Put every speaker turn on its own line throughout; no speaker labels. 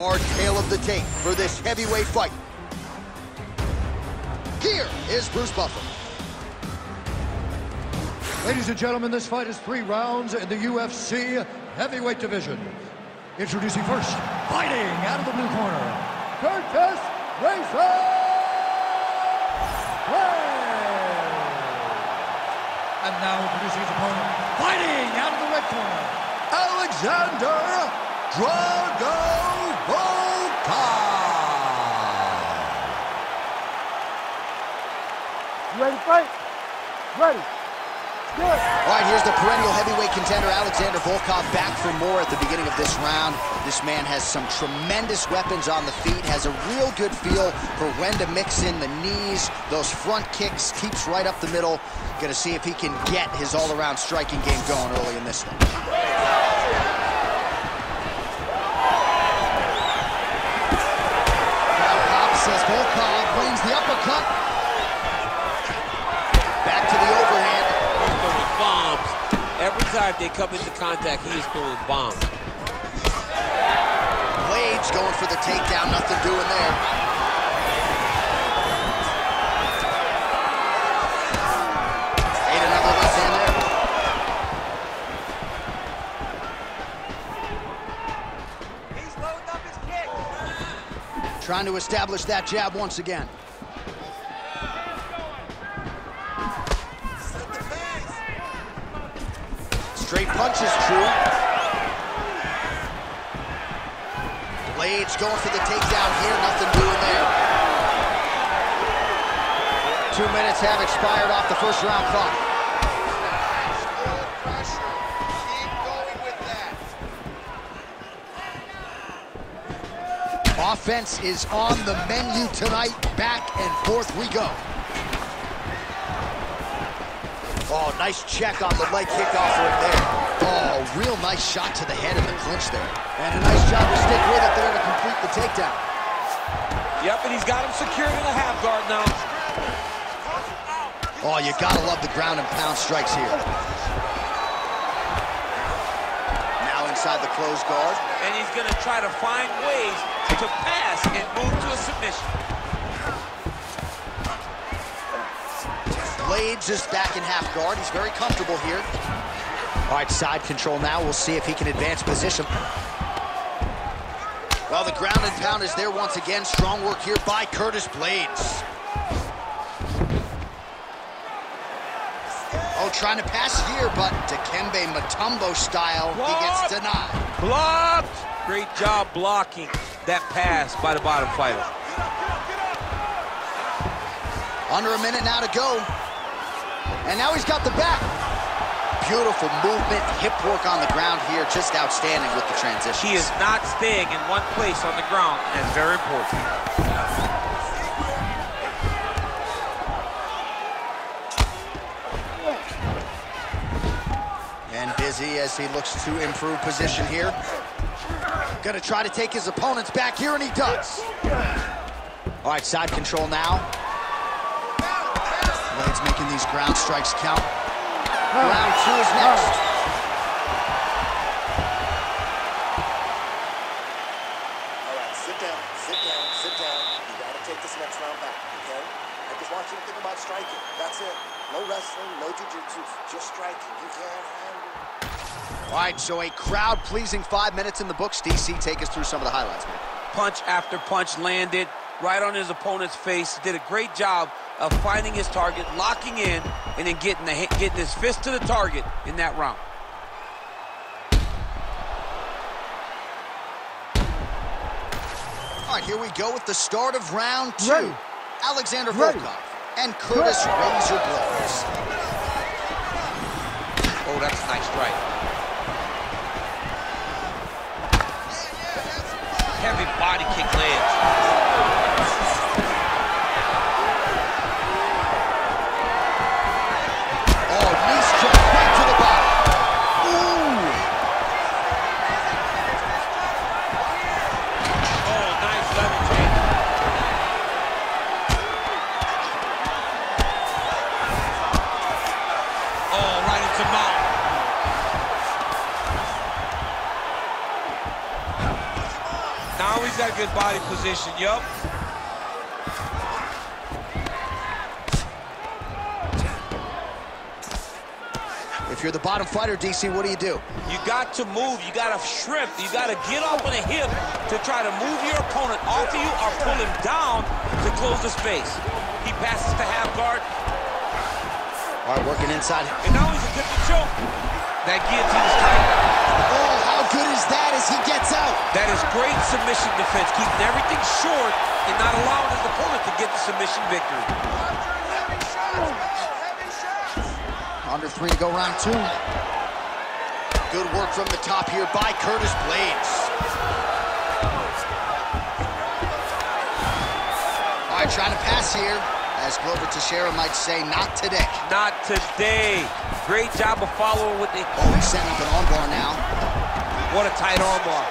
Our tale of the tape for this heavyweight fight. Here is Bruce Buffer.
Ladies and gentlemen, this fight is three rounds in the UFC heavyweight division. Introducing first, fighting out of the blue corner, Curtis Razor And now introducing his opponent, fighting out of the red corner, Alexander Drago Volkov.
You ready to? Ready.
All right, here's the perennial heavyweight contender, Alexander Volkov, back for more at the beginning of this round. This man has some tremendous weapons on the feet, has a real good feel for when to mix in the knees, those front kicks, keeps right up the middle. Gonna see if he can get his all-around striking game going early in this one. Now Cobb says Volkov wins the uppercut. Back to the overhand.
He's throwing bombs. Every time they come into contact, he is throwing bombs.
Blaydes going for the takedown, nothing doing there. Another left hand there.
He's loading up his kick.
Trying to establish that jab once again. Punch is true. Blaydes going for the takedown here, nothing doing there. Two minutes have expired off the first round clock. Offense is on the menu tonight. Back and forth we go. Oh, nice check on the leg kick right there. Oh, real nice shot to the head in the clinch there. And a nice job to stick with it there to complete the takedown.
Yep, and he's got him secured in a half guard now.
Oh, you gotta love the ground and pound strikes here. Now inside the closed guard.
And he's going to try to find ways to pass and move to a submission.
Blaydes is back in half guard. He's very comfortable here. All right, side control now. We'll see if he can advance position. Well, the ground and pound is there once again. Strong work here by Curtis Blaydes. Oh, trying to pass here, but Dikembe Mutombo style, he gets denied.
Blocked! Great job blocking that pass by the bottom fighter.
Under a minute now to go. And now he's got the back. Beautiful movement, hip work on the ground here, just outstanding with the transition.
He is not staying in one place on the ground, and it's very important.
And busy as he looks to improve position here. Gonna try to take his opponents back here, and he does. All right, side control now. Blaydes making these ground strikes count. Round two is next.
All right, sit down, sit down, sit down. You gotta take this next round back, okay? I just want you to think about striking. That's it. No wrestling, no jujitsu, just striking. You can't handle.
All right, so a crowd-pleasing five minutes in the books. DC, take us through some of the highlights, man.
Punch after punch landed right on his opponent's face. Did a great job of finding his target, locking in, and then getting, the, getting his fist to the target in that round.
All right, here we go with the start of round two.
Ready.
Alexander
Ready.
Volkov and Curtis Razor Blaydes.
Oh, that's a nice strike. Heavy body kick legs. Got good body position, yup.
If you're the bottom fighter, DC, what do you do?
You got to move. You got to shrimp. You got to get off on a hip to try to move your opponent off of you or pull him down to close the space. He passes to half guard.
All right, working inside.
And now he's attempting to choke. That guillotine is tight.
Oh, how good is that as he gets out?
That is great submission defense, keeping everything short and not allowing his opponent to get the submission victory.
Under three to go round two. Good work from the top here by Curtis Blaydes. All right, trying to pass here. As Glover Teixeira might say, not today.
Not today. Great job of following with the...
Oh, he's setting up an armbar now.
What a tight armbar.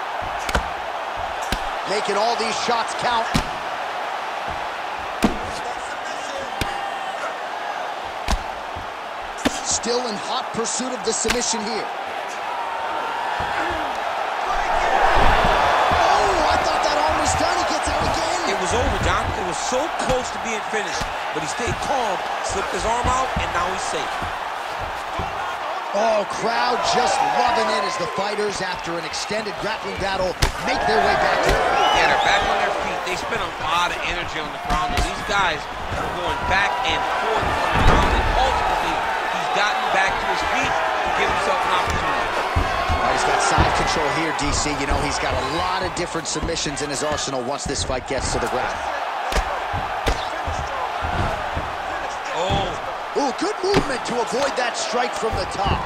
Making all these shots count. Still in hot pursuit of the submission here. Oh, I thought that arm was done. He gets out again.
It was over, John. It was so close to being finished, but he stayed calm, slipped his arm out, and now he's safe.
Oh, crowd just loving it as the fighters, after an extended grappling battle, make their way back to the
Yeah, they're back on their feet. They spend a lot of energy on the ground, these guys are going back and forth on the ground, and ultimately, he's gotten back to his feet to give himself an opportunity.
Oh, he's got side control here, DC. You know, he's got a lot of different submissions in his arsenal once this fight gets to the ground. Good movement to avoid that strike from the top.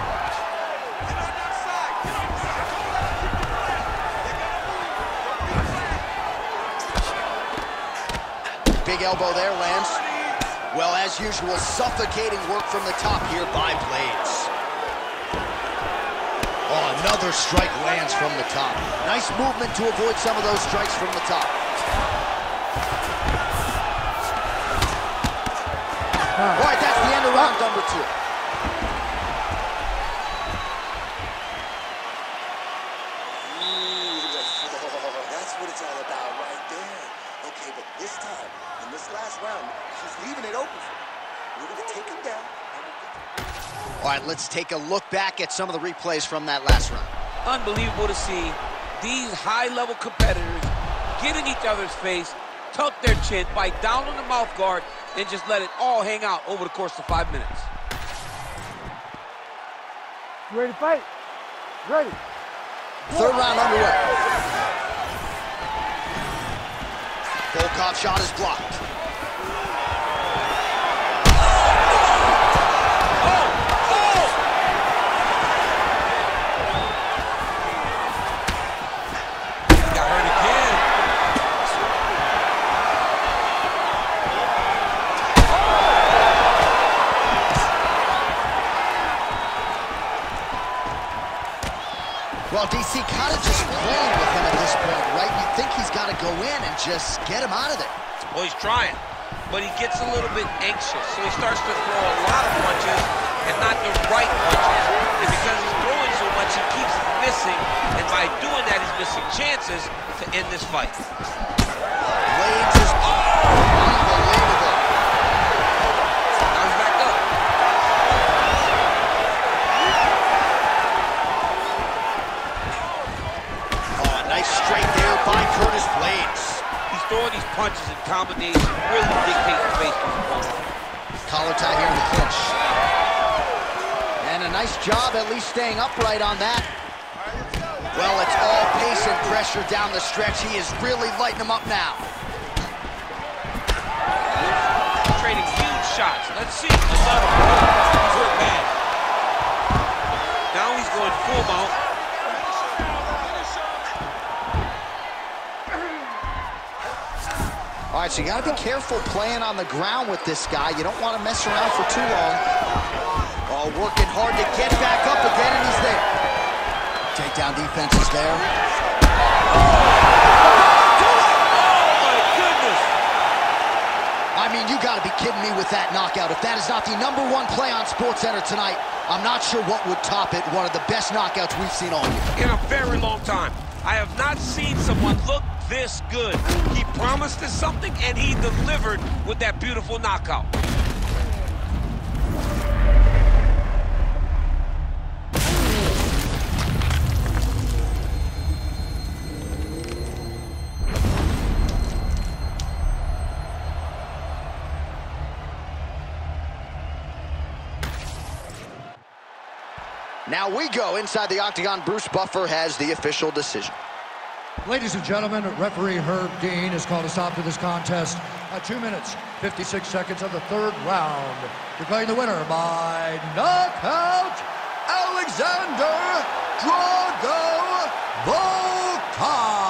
Big elbow there, Lance. Well, as usual, suffocating work from the top here by Blaydes. Oh, another strike lands from the top. Nice movement to avoid some of those strikes from the top. Round number two.
Ooh, that's what it's all about right there. Okay, but this time, in this last round, she's leaving it open for him. We're going to take him down. and we'll get-
All right, let's take a look back at some of the replays from that last round.
unbelievable to see these high-level competitors get in each other's face, tuck their chin, bite down on the mouth guard, and just let it all hang out over the course of five minutes.
You ready to fight? Ready.
Third round underway. Volkov shot is blocked. Well, DC kind of just playing with him at this point, right? You think he's got to go in and just get him out of there.
Well, he's trying, but he gets a little bit anxious, so he starts to throw a lot of punches and not the right punches. And because he's throwing so much, he keeps missing, and by doing that, he's missing chances to end this fight.
Blaydes is
throwing these punches in combination, really dictating the pace of opponent.
Collar tie here in the clinch. And a nice job at least staying upright on that. Well, it's all pace and pressure down the stretch. He is really lighting him up now.
Trading huge shots. Let's see another. Now he's going full mount.
All right, so you got to be careful playing on the ground with this guy. You don't want to mess around for too long. Oh, working hard to get back up again, and he's there. Takedown defense is there.
Oh, my goodness.
I mean, you got to be kidding me with that knockout. If that is not the number one play on SportsCenter tonight, I'm not sure what would top it. One of the best knockouts we've seen all year.
In a very long time. I have not seen someone look this good. He promised us something, and he delivered with that beautiful knockout.
Now we go inside the octagon. Bruce Buffer has the official decision.
Ladies and gentlemen, referee Herb Dean has called a stop to this contest at 2 minutes, 56 seconds of the third round. Declaring the winner by knockout, Alexander Drago Volkov.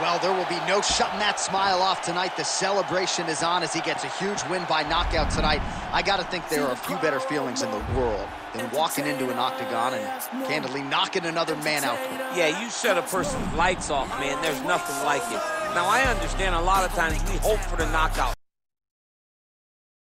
Well, there will be no shutting that smile off tonight. The celebration is on as he gets a huge win by knockout tonight. I got to think there are a few better feelings in the world than walking into an octagon and candidly knocking another man out.
Yeah, you set a person's lights off, man. There's nothing like it. Now, I understand a lot of times we hope for the knockout.